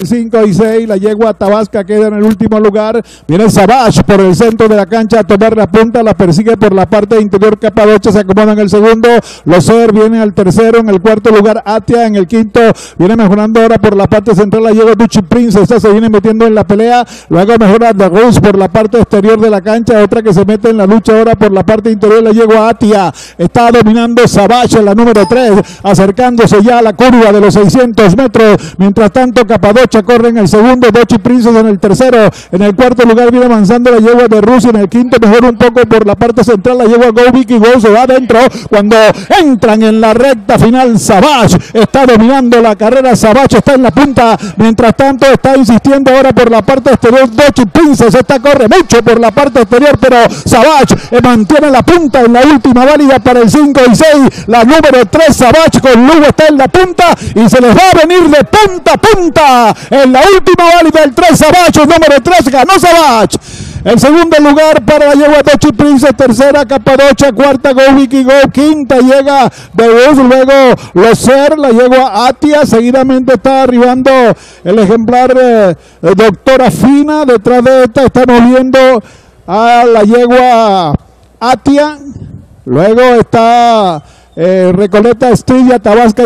5 y 6, la yegua Tabasca queda en el último lugar, viene Savage por el centro de la cancha a tomar la punta, la persigue por la parte interior. Capadocha, se acomoda en el segundo, Loser viene al tercero, en el cuarto lugar. Atia, en el quinto. Viene mejorando ahora por la parte central, la yegua Duchi Prince, esta se viene metiendo en la pelea, luego mejora The Rose por la parte exterior de la cancha, otra que se mete en la lucha ahora por la parte interior, la yegua Atia, está dominando Savage la número 3, acercándose ya a la curva de los 600 metros, mientras tanto Capadocha corre en el segundo, Dochi Princess en el tercero, en el cuarto lugar viene avanzando la yegua de Rusia, en el quinto mejor un poco por la parte central, la yegua Go Vicky Go se va adentro, cuando entran en la recta final, Savage está dominando la carrera, Savage está en la punta, mientras tanto está insistiendo ahora por la parte exterior, Dochi Princess, esta corre mucho por la parte exterior, pero Savage eh, mantiene la punta en la última válida para el 5 y 6, la número 3, Savage con Lugo está en la punta y se les va a venir de punta a punta en la última válida el 3 Savage, número 3 ganó Savage. El segundo lugar para la yegua Dochi Prince, tercera Capadocha, cuarta Go Vicky Go, quinta llega de Bus, luego Loser, la yegua Atia, seguidamente está arribando el ejemplar eh, Doctora Fina, detrás de esta estamos viendo a la yegua Atia, luego está eh, Recoleta Estrella, Tabasca